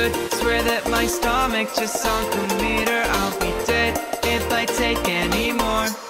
Could swear that my stomach just sunk a meter. I'll be dead if I take any more.